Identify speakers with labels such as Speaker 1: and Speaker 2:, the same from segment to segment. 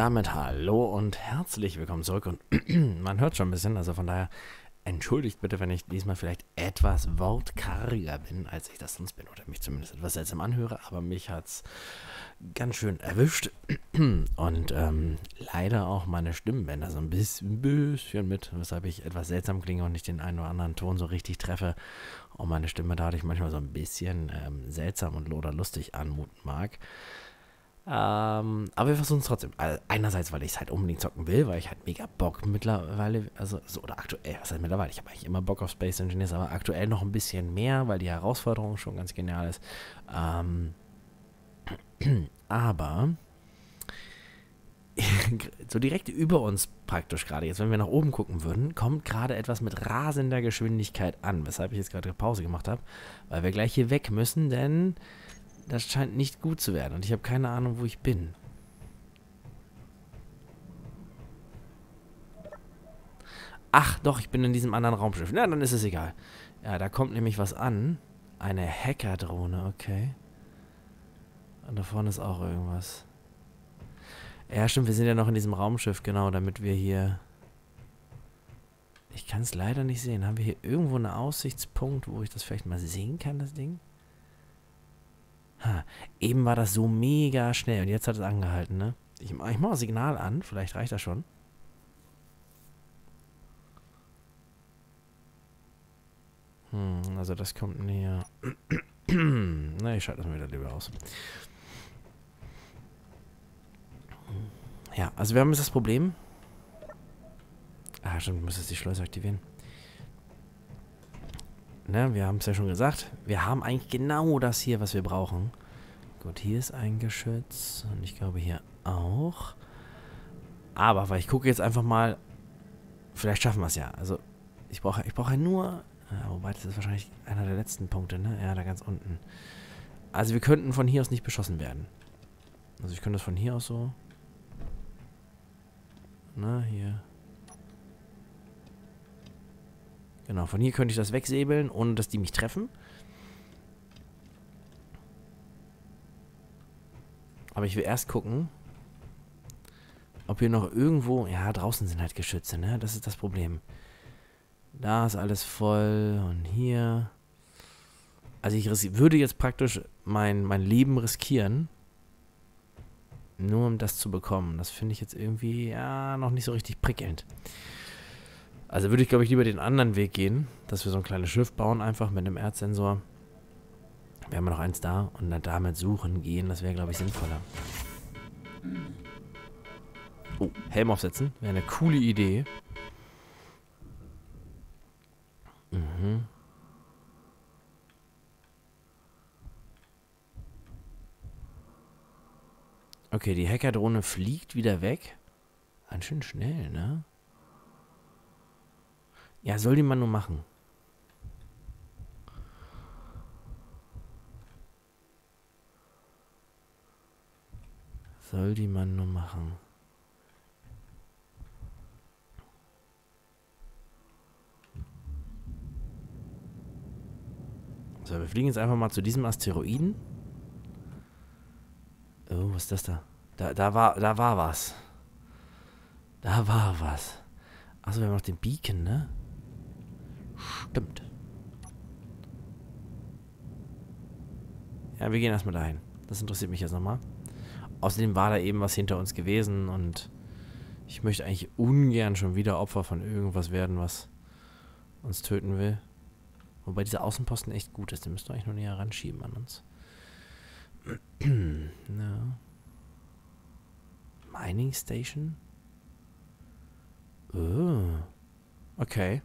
Speaker 1: damit hallo und herzlich willkommen zurück. Und man hört schon ein bisschen, also von daher entschuldigt bitte, wenn ich diesmal vielleicht etwas wortkarger bin, als ich das sonst bin. Oder mich zumindest etwas seltsam anhöre, aber mich hat es ganz schön erwischt. Und ähm, leider auch meine Stimmbänder so ein bisschen, bisschen mit, weshalb ich etwas seltsam klinge und nicht den einen oder anderen Ton so richtig treffe. Und meine Stimme dadurch manchmal so ein bisschen ähm, seltsam und oder lustig anmuten mag. Ähm, aber wir versuchen es trotzdem. Also einerseits, weil ich es halt unbedingt zocken will, weil ich halt mega Bock mittlerweile, also so, oder aktuell, was heißt mittlerweile? Ich habe eigentlich immer Bock auf Space Engineers, aber aktuell noch ein bisschen mehr, weil die Herausforderung schon ganz genial ist. Ähm, aber so direkt über uns praktisch gerade, jetzt wenn wir nach oben gucken würden, kommt gerade etwas mit rasender Geschwindigkeit an, weshalb ich jetzt gerade Pause gemacht habe, weil wir gleich hier weg müssen, denn das scheint nicht gut zu werden und ich habe keine Ahnung, wo ich bin. Ach, doch, ich bin in diesem anderen Raumschiff. Na, dann ist es egal. Ja, da kommt nämlich was an. Eine Hackerdrohne, okay. Und da vorne ist auch irgendwas. Ja, stimmt, wir sind ja noch in diesem Raumschiff, genau, damit wir hier... Ich kann es leider nicht sehen. Haben wir hier irgendwo einen Aussichtspunkt, wo ich das vielleicht mal sehen kann, das Ding? Ha, eben war das so mega schnell und jetzt hat es angehalten, ne? Ich, ich mache Signal an, vielleicht reicht das schon. Hm, also das kommt näher. Na, ich schalte das mal wieder lieber aus. Ja, also wir haben jetzt das Problem. Ah, stimmt, du müsstest die Schleuse aktivieren ne, wir haben es ja schon gesagt, wir haben eigentlich genau das hier, was wir brauchen. Gut, hier ist ein Geschütz und ich glaube hier auch. Aber, weil ich gucke jetzt einfach mal, vielleicht schaffen wir es ja. Also, ich brauche ich brauche nur, ja, wobei das ist wahrscheinlich einer der letzten Punkte, ne? Ja, da ganz unten. Also, wir könnten von hier aus nicht beschossen werden. Also, ich könnte das von hier aus so. Na, hier. Genau, von hier könnte ich das wegsäbeln, ohne dass die mich treffen. Aber ich will erst gucken, ob hier noch irgendwo... Ja, draußen sind halt Geschütze, ne? Das ist das Problem. Da ist alles voll und hier... Also ich würde jetzt praktisch mein, mein Leben riskieren, nur um das zu bekommen. Das finde ich jetzt irgendwie, ja, noch nicht so richtig prickelnd. Also würde ich, glaube ich, lieber den anderen Weg gehen, dass wir so ein kleines Schiff bauen, einfach mit einem Erdsensor. Wir haben noch eins da und dann damit suchen gehen. Das wäre, glaube ich, sinnvoller. Oh, Helm aufsetzen. Wäre eine coole Idee. Mhm. Okay, die Hackerdrohne fliegt wieder weg. Ganz schön schnell, ne? Ja, soll die man nur machen. Soll die man nur machen. So, wir fliegen jetzt einfach mal zu diesem Asteroiden. Oh, was ist das da? Da, da war, da war was. Da war was. Achso, wir haben noch den Beacon, ne? Stimmt. Ja, wir gehen erstmal dahin. Das interessiert mich jetzt nochmal. Außerdem war da eben was hinter uns gewesen und ich möchte eigentlich ungern schon wieder Opfer von irgendwas werden, was uns töten will. Wobei dieser Außenposten echt gut ist. Den müssten wir eigentlich nur näher ranschieben an uns. ja. Mining Station? Oh. Okay.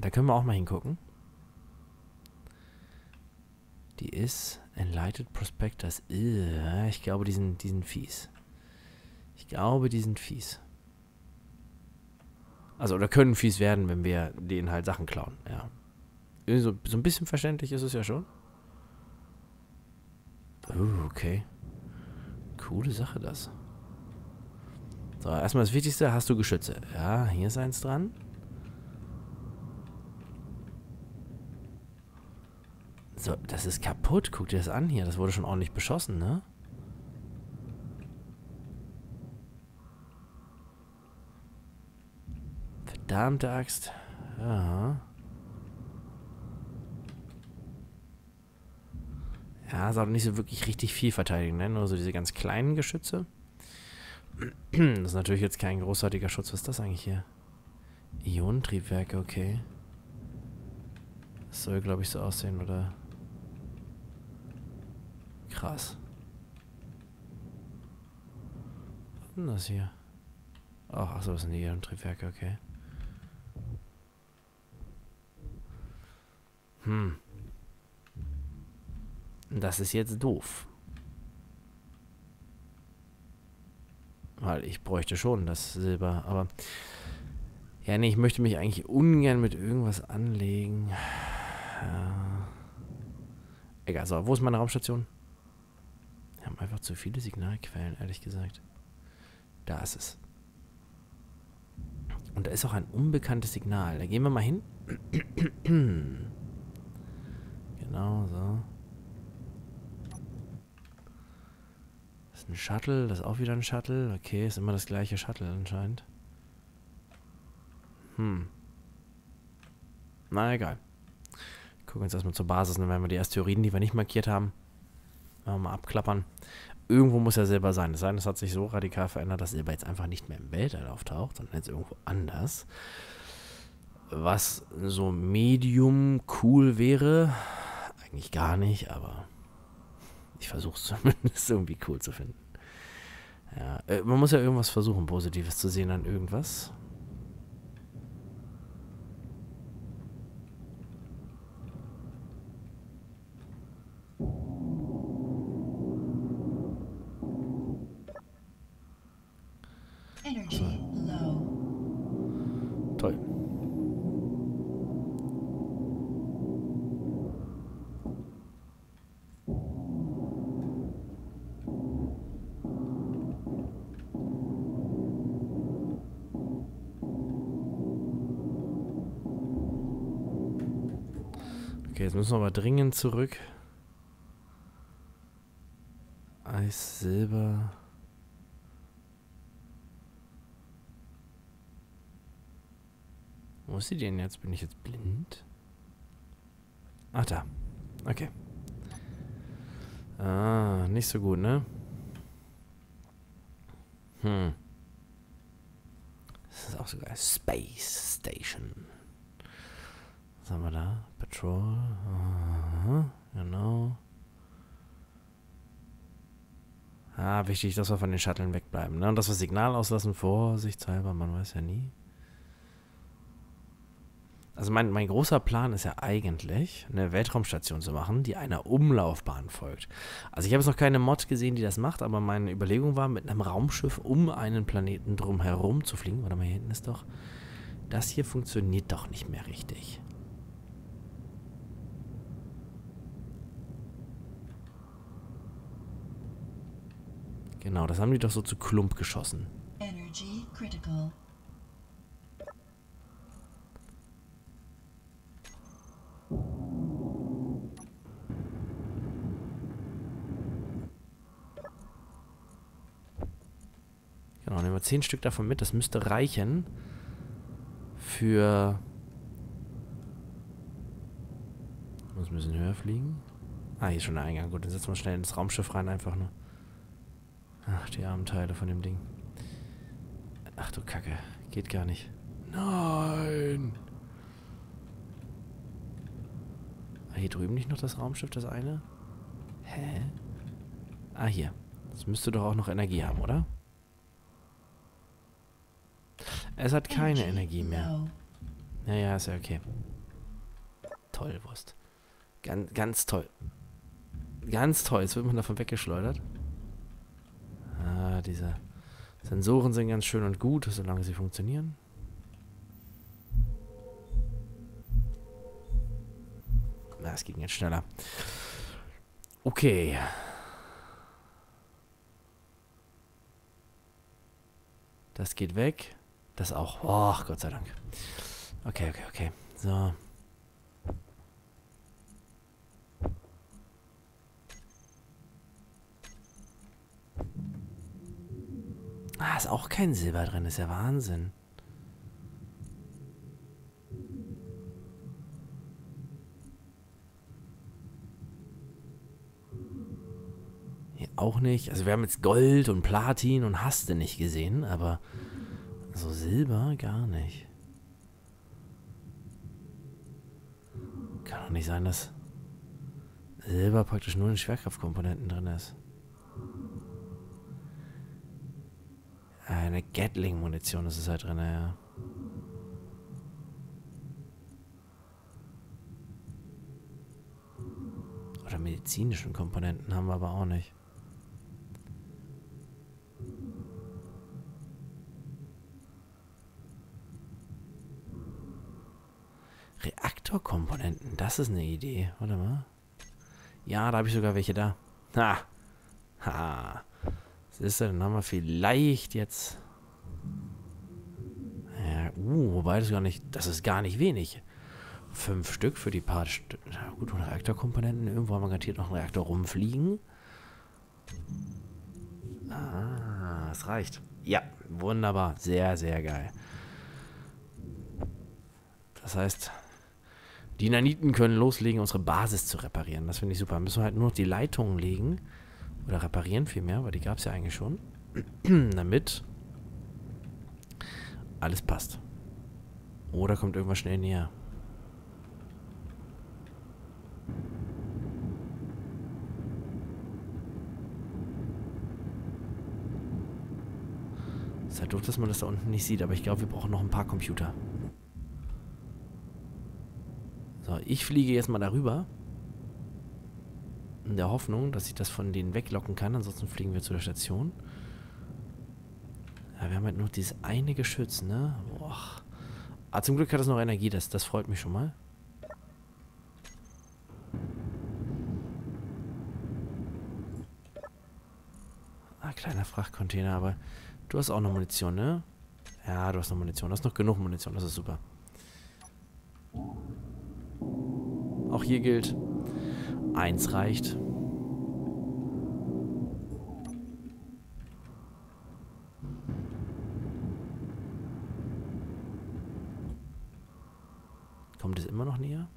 Speaker 1: Da können wir auch mal hingucken. Die ist Enlightened Prospectors. Ich glaube, die sind, die sind fies. Ich glaube, die sind fies. Also, oder können fies werden, wenn wir denen halt Sachen klauen, ja. So, so ein bisschen verständlich ist es ja schon. Oh, okay. Coole Sache das. So, erstmal das Wichtigste, hast du Geschütze. Ja, hier ist eins dran. So, das ist kaputt. Guck dir das an hier. Das wurde schon ordentlich beschossen, ne? Verdammte Axt. Ja. Ja, ist auch nicht so wirklich richtig viel verteidigen, ne? Nur so diese ganz kleinen Geschütze. Das ist natürlich jetzt kein großartiger Schutz. Was ist das eigentlich hier? Ionentriebwerke, okay. Das soll, glaube ich, so aussehen, oder? Krass. Was ist denn das hier? Ach, achso, das sind die Ionentriebwerke, okay. Hm. Das ist jetzt doof. Weil ich bräuchte schon das Silber, aber... Ja, nee, ich möchte mich eigentlich ungern mit irgendwas anlegen. Ja. Egal, so, wo ist meine Raumstation? Haben einfach zu viele Signalquellen, ehrlich gesagt. Da ist es. Und da ist auch ein unbekanntes Signal. Da gehen wir mal hin. genau, so. Das ist ein Shuttle, das ist auch wieder ein Shuttle. Okay, ist immer das gleiche Shuttle anscheinend. Hm. Na egal. Gucken wir uns erstmal zur Basis, dann werden wir die Asteroiden, die wir nicht markiert haben, mal abklappern. Irgendwo muss ja Silber sein. Das heißt, es hat sich so radikal verändert, dass Silber jetzt einfach nicht mehr im Weltall auftaucht, sondern jetzt irgendwo anders. Was so medium cool wäre, eigentlich gar nicht, aber ich versuche es zumindest irgendwie cool zu finden. Ja, äh, man muss ja irgendwas versuchen, Positives zu sehen an irgendwas. Okay, jetzt müssen wir aber dringend zurück. Eis, Silber. Wo ist sie denn jetzt? Bin ich jetzt blind? Ach, da. Okay. Ah, nicht so gut, ne? Hm. Das ist auch sogar Space Station. Was haben wir da? Patrol. Aha, genau. Ah, wichtig, dass wir von den Shuttlen wegbleiben. Ne? Und dass wir Signal auslassen, vorsichtshalber, man weiß ja nie. Also mein, mein großer Plan ist ja eigentlich, eine Weltraumstation zu machen, die einer Umlaufbahn folgt. Also ich habe jetzt noch keine Mod gesehen, die das macht, aber meine Überlegung war, mit einem Raumschiff um einen Planeten drum herum zu fliegen. Warte mal, hier hinten ist doch... Das hier funktioniert doch nicht mehr richtig. Genau, das haben die doch so zu Klump geschossen. Energy critical. Genau, nehmen wir 10 Stück davon mit. Das müsste reichen für... Muss ein bisschen höher fliegen. Ah, hier ist schon der Eingang. Gut, dann setzen wir schnell ins Raumschiff rein einfach nur. Ach, die armen Teile von dem Ding. Ach du Kacke. Geht gar nicht. Nein! War hier drüben nicht noch das Raumschiff, das eine? Hä? Ah, hier. Das müsste doch auch noch Energie haben, oder? Es hat keine Energie mehr. Naja, ist ja okay. Toll, Wurst. Ganz, ganz toll. Ganz toll. Jetzt wird man davon weggeschleudert. Diese Sensoren sind ganz schön und gut, solange sie funktionieren. Na, es ging jetzt schneller. Okay. Das geht weg. Das auch. Oh, Gott sei Dank. Okay, okay, okay. So. Ah, ist auch kein Silber drin, ist ja Wahnsinn. Hier auch nicht. Also wir haben jetzt Gold und Platin und Haste nicht gesehen, aber so Silber gar nicht. Kann doch nicht sein, dass Silber praktisch nur in Schwerkraftkomponenten drin ist. Eine Gatling-Munition ist es halt drin, ja. Oder medizinischen Komponenten haben wir aber auch nicht. Reaktorkomponenten, das ist eine Idee. Warte mal. Ja, da habe ich sogar welche da. Ha! Ha! Siehst du, dann haben wir vielleicht jetzt... Ja, uh, wobei das gar nicht... Das ist gar nicht wenig. Fünf Stück für die paar... St Na gut, und Reaktorkomponenten. Irgendwo haben wir garantiert noch einen Reaktor rumfliegen. Ah, es reicht. Ja, wunderbar. Sehr, sehr geil. Das heißt, die Naniten können loslegen, unsere Basis zu reparieren. Das finde ich super. Müssen wir halt nur noch die Leitungen legen. Oder reparieren vielmehr, weil die gab es ja eigentlich schon. Damit alles passt. Oder kommt irgendwas schnell näher. Ist halt doof, dass man das da unten nicht sieht, aber ich glaube, wir brauchen noch ein paar Computer. So, ich fliege jetzt mal darüber. In der Hoffnung, dass ich das von denen weglocken kann. Ansonsten fliegen wir zu der Station. Ja, wir haben halt nur dieses eine Geschütz, ne? Boah. Ah, zum Glück hat es noch Energie. Das, das freut mich schon mal. Ah, kleiner Frachtcontainer, aber du hast auch noch Munition, ne? Ja, du hast noch Munition. Du hast noch genug Munition. Das ist super. Auch hier gilt, eins reicht. Kommt es immer noch näher?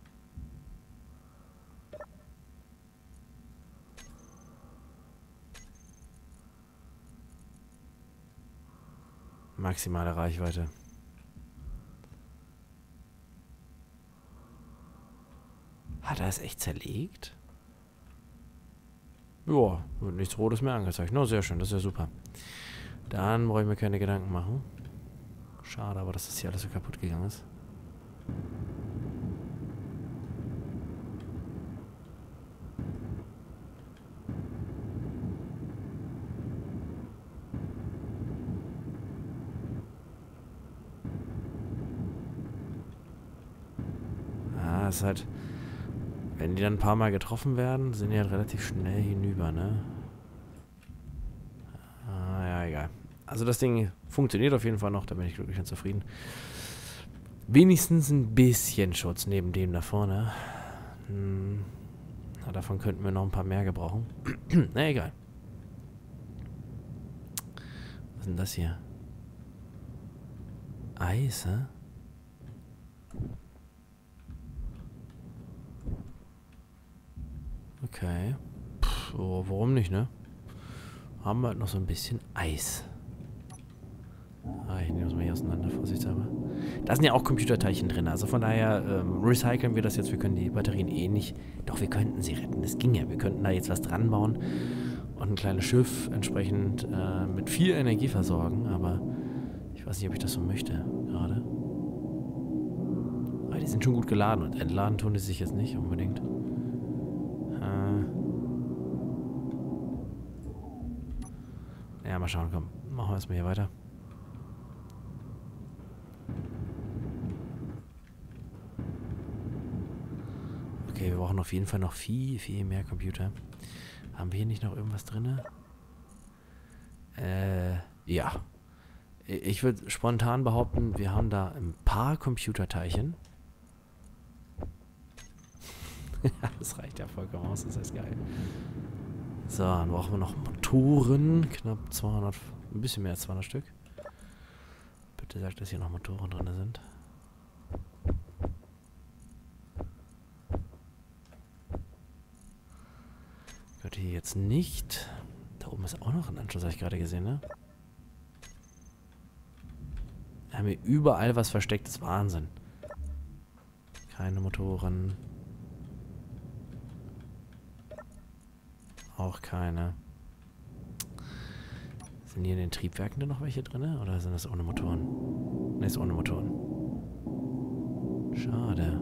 Speaker 1: Maximale Reichweite. Hat er es echt zerlegt? Ja, wird nichts Rotes mehr angezeigt. Na, no, sehr schön, das ist ja super. Dann brauche ich mir keine Gedanken machen. Schade, aber dass das hier alles so kaputt gegangen ist. Ah, ist halt wenn die dann ein paar Mal getroffen werden, sind die halt relativ schnell hinüber, ne? Ah, ja, egal. Also das Ding funktioniert auf jeden Fall noch, da bin ich glücklich und zufrieden. Wenigstens ein bisschen Schutz neben dem da vorne. Hm. Na, davon könnten wir noch ein paar mehr gebrauchen. Na, egal. Was ist denn das hier? Eis, hä? Okay. Puh, oh, warum nicht, ne? Haben wir halt noch so ein bisschen Eis. Ah, ich nehme das mal hier auseinander, vorsichtshalber. Da sind ja auch Computerteilchen drin, also von daher ähm, recyceln wir das jetzt. Wir können die Batterien eh nicht... Doch, wir könnten sie retten, das ging ja. Wir könnten da jetzt was dran bauen und ein kleines Schiff entsprechend äh, mit viel Energie versorgen, aber ich weiß nicht, ob ich das so möchte gerade. Aber die sind schon gut geladen und entladen tun die sich jetzt nicht unbedingt. Mal schauen, komm. Machen wir erstmal hier weiter. Okay, wir brauchen auf jeden Fall noch viel, viel mehr Computer. Haben wir hier nicht noch irgendwas drin? Äh, ja. Ich würde spontan behaupten, wir haben da ein paar Computerteilchen. das reicht ja vollkommen aus, das ist geil. So, dann brauchen wir noch Motoren. Knapp 200, ein bisschen mehr als 200 Stück. Bitte sagt, dass hier noch Motoren drin sind. Gehört hier jetzt nicht. oben ist auch noch ein Anschluss, habe ich gerade gesehen, ne? Wir haben hier überall was verstecktes. Wahnsinn. Keine Motoren. Auch keine. Sind hier in den Triebwerken denn noch welche drin? Oder sind das ohne Motoren? Ne, ist ohne Motoren. Schade.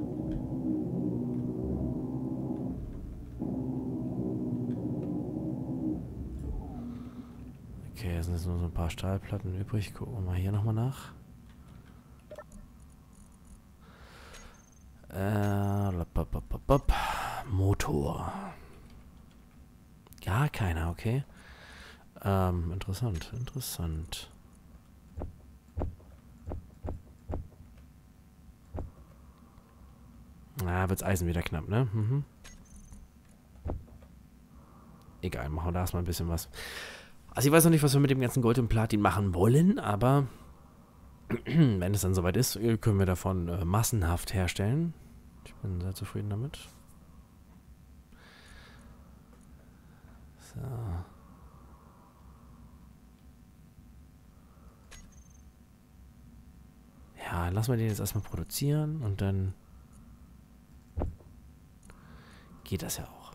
Speaker 1: Okay, jetzt sind jetzt nur so ein paar Stahlplatten übrig. Gucken wir mal hier nochmal nach. Äh, Motor. Gar keiner, okay. Ähm, interessant, interessant. Na, ah, wird's Eisen wieder knapp, ne? Mhm. Egal, machen wir da erstmal ein bisschen was. Also ich weiß noch nicht, was wir mit dem ganzen Gold und Platin machen wollen, aber wenn es dann soweit ist, können wir davon äh, massenhaft herstellen. Ich bin sehr zufrieden damit. So. Ja, lassen wir den jetzt erstmal produzieren und dann geht das ja auch.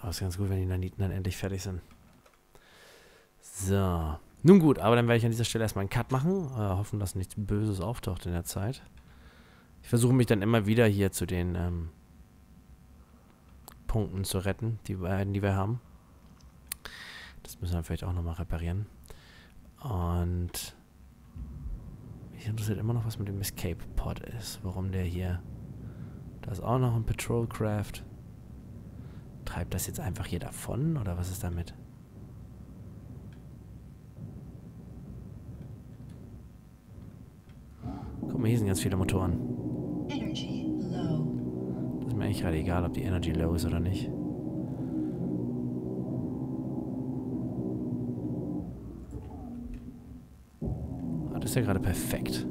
Speaker 1: Aber ist ganz gut, wenn die Naniten dann endlich fertig sind. So. Nun gut, aber dann werde ich an dieser Stelle erstmal einen Cut machen. Äh, hoffen, dass nichts Böses auftaucht in der Zeit. Ich versuche mich dann immer wieder hier zu den ähm, Punkten zu retten, die beiden, die wir haben. Das müssen wir vielleicht auch nochmal reparieren. Und mich interessiert immer noch, was mit dem Escape Pod ist. Warum der hier... Da ist auch noch ein Patrolcraft. Treibt das jetzt einfach hier davon? Oder was ist damit? Guck mal, hier sind ganz viele Motoren. Eigentlich gerade egal, ob die Energy low ist oder nicht. Ah, das ist ja gerade perfekt.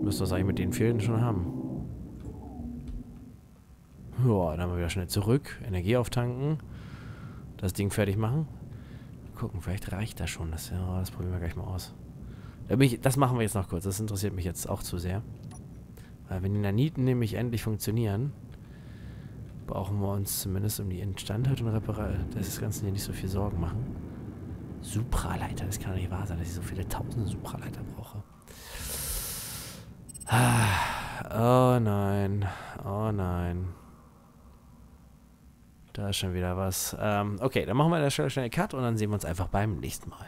Speaker 1: Müsste das eigentlich mit den vielen schon haben. Ja, dann wir wieder schnell zurück. Energie auftanken. Das Ding fertig machen. Gucken, vielleicht reicht das schon. Das, ja, das probieren wir gleich mal aus. Das machen wir jetzt noch kurz. Das interessiert mich jetzt auch zu sehr. Weil wenn die Naniten nämlich endlich funktionieren, brauchen wir uns zumindest um die Instandhaltung und Reparation des Ganzen hier nicht so viel Sorgen machen. Supraleiter, das kann doch nicht wahr sein, dass ich so viele tausende Supraleiter brauche. Oh nein, oh nein. Da ist schon wieder was. Ähm, okay, dann machen wir an der Stelle schnell Cut und dann sehen wir uns einfach beim nächsten Mal.